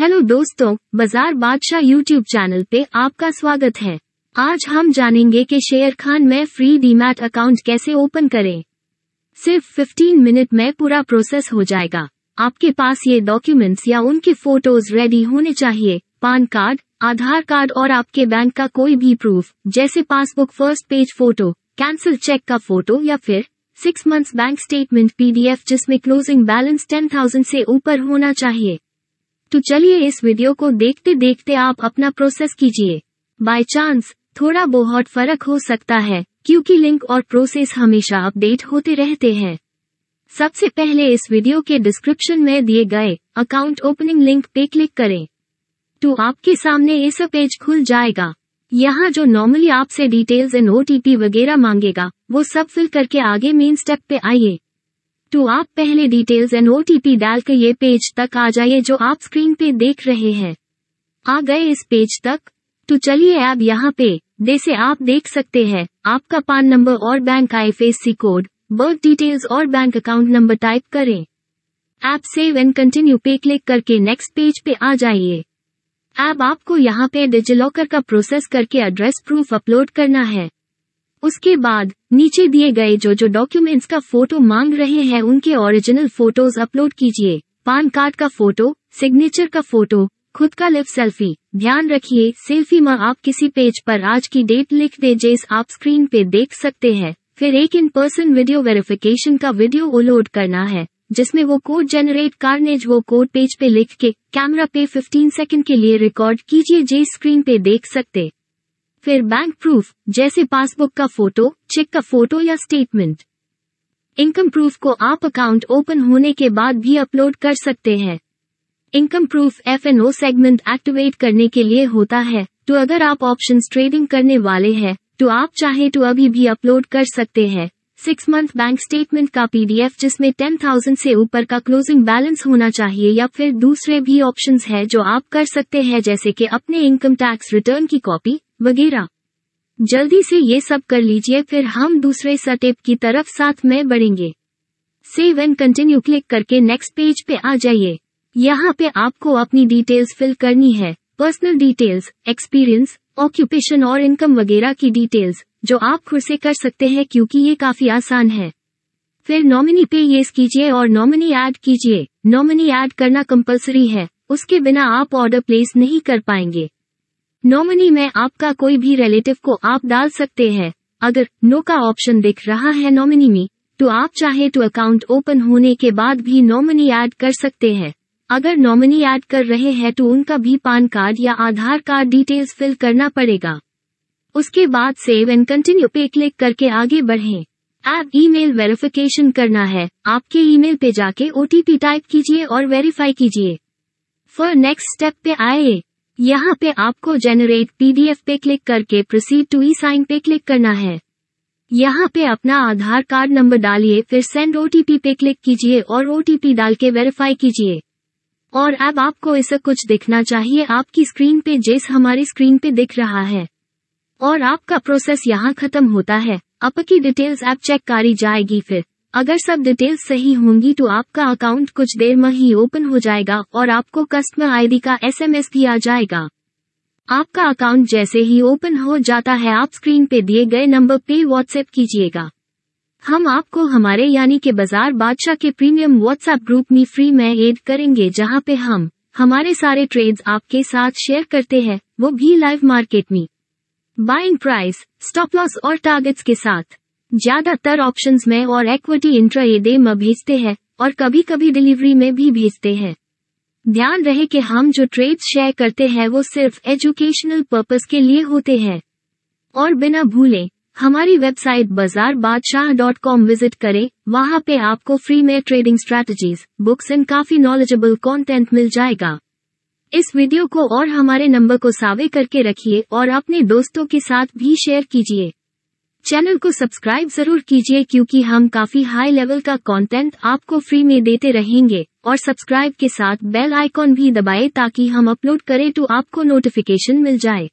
Hello दोस्तों, बाज़ार बादशाह यूट्यूब चैनल पे आपका स्वागत है। आज हम जानेंगे कि शेयर खान में फ्री डीमैट अकाउंट कैसे ओपन करें। सिर्फ़ 15 मिनट में पूरा प्रोसेस हो जाएगा। आपके पास ये डॉक्यूमेंट्स या उनके फ़ोटोज़ रेडी होने चाहिए। पान कार्ड आधार कार्ड और आपके बैंक का कोई भी प्रूफ जैसे passbook first page photo cancel cheque का फ़ोटो या फिर six months bank statement PDF जिसमें क्लोजिंग बैलेंस टेन थाउज़ेंड ऊपर होना चाहिए। तो चलिए इस वीडियो को देखते देखते आप अपना प्रोसेस कीजिए। बाय चांस थोड़ा बहुत फ़र्क हो सकता है, क्योंकि लिंक और प्रोसेस हमेशा अपडेट होते रहते हैं। सबसे पहले इस वीडियो के डिस्क्रिप्शन में दिए गए अकाउंट ओपनिंग लिंक पे क्लिक करें। तो आपके सामने ऐसा पेज खुल जाएगा। यहाँ जो नॉर्मली आपसे डिटेल्स एंड ओटीपी वगैरह मांगेगा, वो सब फिल करके आगे मेन स्टेप पे आइए। तो आप पहले डिटेल्स एंड ओटीपी डाल के ये पेज तक आ जाइए जो आप स्क्रीन पे देख रहे हैं। आ गए इस पेज तक। तो चलिए अब यहाँ पे जैसे आप देख सकते हैं, आपका पान नंबर और bank IFSC code birth details और बैंक अकाउंट नंबर टाइप करें। ऐप सेव एंड कंटिन्यू पे क्लिक करके नेक्स्ट पेज पे आ जाइए। अब आपको यहाँ पे डिजिलॉकर का प्रोसेस करके एड्रेस प्रूफ अपलोड करना है। उसके बाद, नीचे दिए गए जो जो डॉक्यूमेंट्स का फ़ोटो मांग रहे हैं, उनके ओरिजिनल फ़ोटोज़ अपलोड कीजिए। पान कार्ड का फ़ोटो सिग्नेचर का फ़ोटो खुद का लिप सेल्फी ध्यान रखिए सेल्फी में आप किसी पेज पर आज की डेट लिख दे, जैस आप स्क्रीन पे देख सकते हैं। फिर एक इन पर्सन वीडियो वेरिफिकेशन का वीडियो अपलोड करना है, जिसमें वो कोड जनरेट कार्नेज वो कोड पेज पे लिख के कैमरा पे 15 सेकंड के लिए रिकॉर्ड कीजिए जे स्क्रीन पे देख सकते। फिर बैंक प्रूफ जैसे पासबुक का फ़ोटो चेक का फ़ोटो या स्टेटमेंट इनकम प्रूफ को आप अकाउंट ओपन होने के बाद भी अपलोड कर सकते हैं. Income proof F N O segment activate करने के लिए होता है. तो अगर आप ऑप्शन ट्रेडिंग करने वाले हैं तो आप चाहे तो अभी भी अपलोड कर सकते हैं. सिक्स मंथ बैंक स्टेटमेंट का पीडीएफ जिसमें टेन थाउज़ेंड से ऊपर का क्लोजिंग बैलेंस होना चाहिए या फिर दूसरे भी ऑप्शंस है जो आप कर सकते हैं जैसे कि अपने इनकम टैक्स रिटर्न की कॉपी वगैरह। जल्दी से ये सब कर लीजिए, फिर हम दूसरे सटेप की तरफ़ साथ में बढ़ेंगे। सेव एंड कंटिन्यू क्लिक करके नेक्स्ट पेज पे आ जाइए। यहाँ पे आपको अपनी डिटेल्स फिल करनी है। पर्सनल डिटेल्स, एक्सपीरियंस, ऑक्यूपेशन और इनकम वगैरह की डिटेल्स, जो आप खुद से कर सकते हैं क्योंकि ये काफ़ी आसान है। फिर नॉमिनी पे येस कीजिए और नॉमिनी ऐड कीजिए। नॉमिनी ऐड करना कंपलसरी है। उसके बिना आप ऑर्डर प्लेस नहीं कर पाएँगे। नॉमिनी में आपका कोई भी रिलेटिव को आप डाल सकते हैं। अगर नो का ऑप्शन दिख रहा है नॉमिनी में तो आप चाहे तो अकाउंट ओपन होने के बाद भी नॉमिनी ऐड कर सकते हैं। अगर नॉमिनी ऐड कर रहे हैं तो उनका भी पान कार्ड या आधार कार्ड डिटेल्स फिल करना पड़ेगा। उसके बाद सेव एंड कंटिन्यू पे क्लिक करके आगे बढ़ें। ऐप ईमेल वेरिफिकेशन करना है। आपके ईमेल पे जाके ओटीपी टाइप कीजिए और वेरीफाई कीजिए। फॉर नेक्स्ट स्टेप पे आए। यहाँ पे आपको जेनरेट पीडीएफ पे क्लिक करके प्रोसीड टू ई साइन पे क्लिक करना है। यहाँ पे अपना आधार कार्ड नंबर डालिए, फिर सेंड ओटीपी पे क्लिक कीजिए और ओटीपी डाल के वेरीफाई कीजिए। और अब आपको इसे कुछ दिखना चाहिए, आपकी स्क्रीन पे जैस हमारी स्क्रीन पे दिख रहा है। और आपका प्रोसेस यहाँ खत्म होता है। आपकी डिटेल्स ऐप चेक करी जाएगी फिर। अगर सब डिटेल्स सही होंगी तो आपका अकाउंट कुछ देर में ही ओपन हो जाएगा और आपको कस्टमर आईडी का एसएमएस भी आ जाएगा। आपका अकाउंट जैसे ही ओपन हो जाता है, आप स्क्रीन पे दिए गए नंबर पे व्हाट्सएप कीजिएगा। हम आपको हमारे यानी के बाज़ार बादशाह के प्रीमियम व्हाट्सएप ग्रुप में फ्री में एड करेंगे, जहाँ पे हम हमारे सारे ट्रेड्स आपके साथ शेयर करते हैं, वो भी लाइव मार्केट में। बाइंग प्राइस स्टॉप लॉस और टारगेट्स के साथ। ज़्यादातर ऑप्शंस में और इक्विटी इंट्रा डे में भेजते हैं और कभी कभी डिलीवरी में भी भेजते हैं। ध्यान रहे कि हम जो ट्रेड्स शेयर करते हैं वो सिर्फ़ एजुकेशनल पर्पस के लिए होते हैं। और बिना भूले, हमारी वेबसाइट बाज़ार बादशाह डॉट कॉम विज़िट करें, वहाँ पे आपको फ्री में ट्रेडिंग स्ट्रैटेजीज बुक्स एंड काफ़ी नॉलेजेबल कंटेंट मिल जाएगा। इस वीडियो को और हमारे नंबर को सावे करके रखिए और अपने दोस्तों के साथ भी शेयर कीजिए। चैनल को सब्सक्राइब ज़रूर कीजिए क्योंकि हम काफ़ी हाई लेवल का कंटेंट आपको फ्री में देते रहेंगे और सब्सक्राइब के साथ बेल आइकॉन भी दबाएँ ताकि हम अपलोड करें तो आपको नोटिफिकेशन मिल जाए।